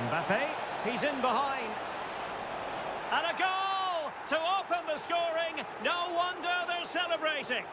Mbappe, he's in behind. And a goal to open the scoring. No wonder they're celebrating.